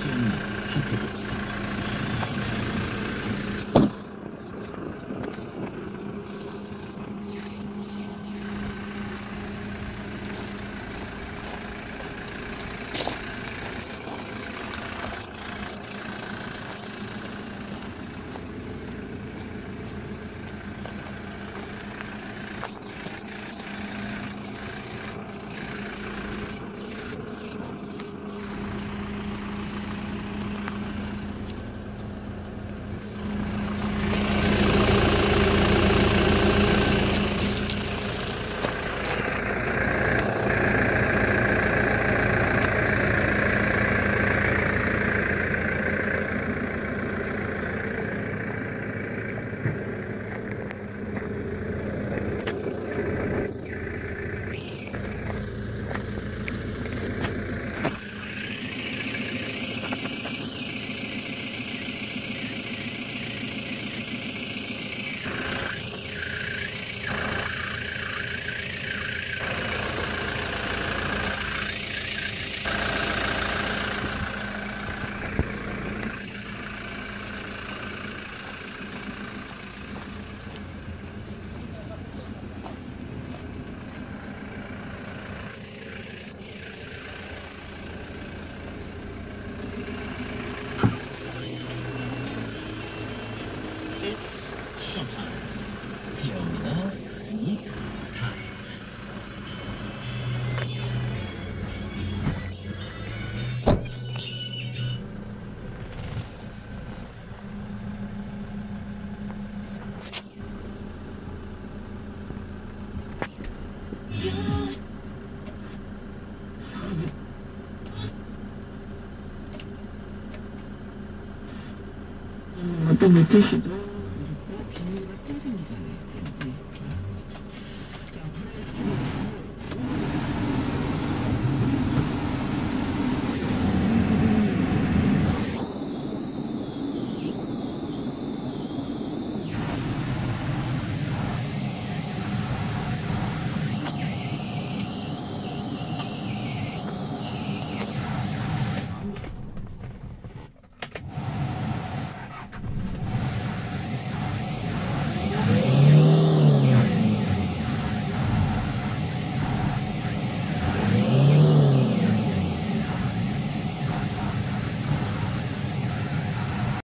象が削除した 필요합니다. 이 타. 어떤 메시지도